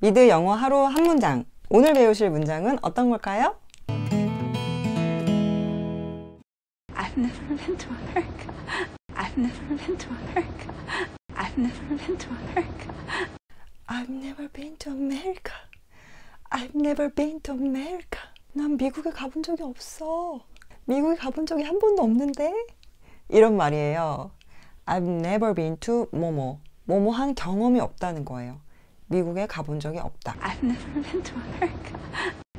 미드 영어 하루 한 문장. 오늘 배우실 문장은 어떤 걸까요? I've never been to America. I've never been to America. I've never been to America. I've never been to America. I've never been to America. 난 미국에 가본 적이 없어. 미국에 가본 적이 한 번도 없는데? 이런 말이에요. I've never been to 뭐뭐. 뭐뭐 한 경험이 없다는 거예요. 미국에 가본 적이 없다. I've never been to America.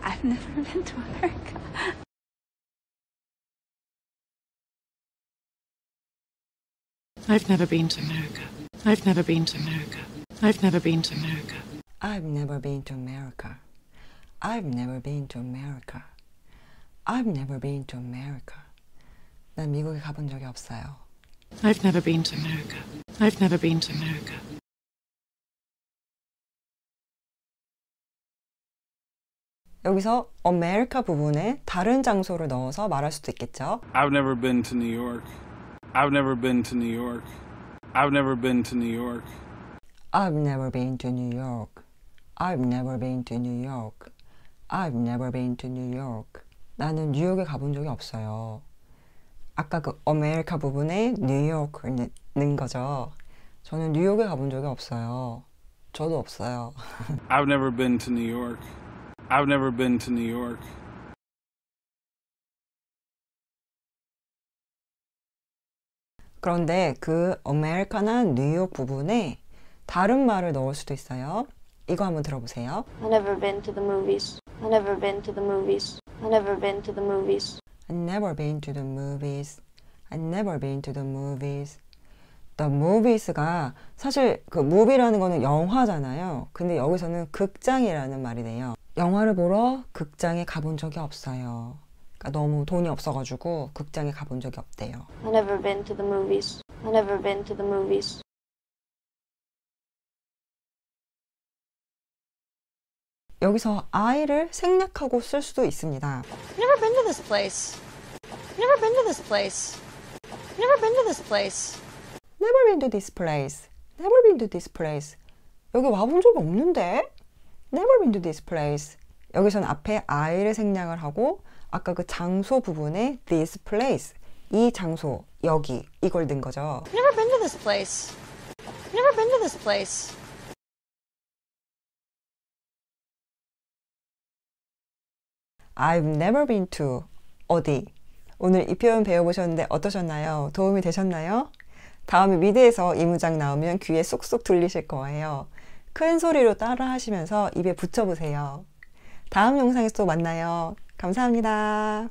I've never been to America. I've never been to America. I've never been to America. I've never been to America. I've never been to America. I've never been to America. I've never been to America. 난 미국에 가본 적이 없어요. I've never been to America. I've never been to America. 여기서 America 부분에 다른 장소를 넣어서 말할 수도 있겠죠. I've never been to New York. I've never been to New York. I've never been to New York. I've never been to New York. I've never been to New York. I've never been to New York. 나는 뉴욕에 가본 적이 없어요. 아까 그 America 부분에 뉴욕을 넣은 거죠. 저는 뉴욕에 가본 적이 없어요. 저도 없어요. I've never been to New York. I've never been to New York. 그런데 그 America나 뉴욕 부분에 다른 말을 넣을 수도 있어요. 이거 한번 들어보세요. I've never been to the movies. I've never been to the movies. I've never been to the movies. I never been to the movies. I never been to the movies. The movies가 사실 그 movie라는 거는 영화잖아요. 근데 여기서는 극장이라는 말이네요. 영화를 보러 극장에 가본 적이 없어요. 그러니까 너무 돈이 없어가지고 극장에 가본 적이 없대요. I've never been to the movies. I've never been to the movies. 여기서 I를 생략하고 쓸 수도 있습니다. Never been to this place. Never been to this place. Never been to this place. Never been to this place. Never been to this place. 여기 와본 적이 없는데? Never been to this place. 여기서는 앞에 I를 생략을 하고 아까 그 장소 부분에 this place 이 장소 여기 이걸 넣은 거죠. Never been to this place. Never been to this place. I've never been to 어디. 오늘 이 표현 배워보셨는데 어떠셨나요? 도움이 되셨나요? 다음에 미드에서 이 문장 나오면 귀에 쏙쏙 들리실 거예요. 큰 소리로 따라 하시면서 입에 붙여보세요. 다음 영상에서 또 만나요. 감사합니다.